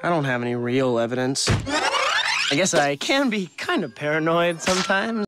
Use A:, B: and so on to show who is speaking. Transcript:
A: I don't have any real evidence. I guess I can be kind of paranoid sometimes.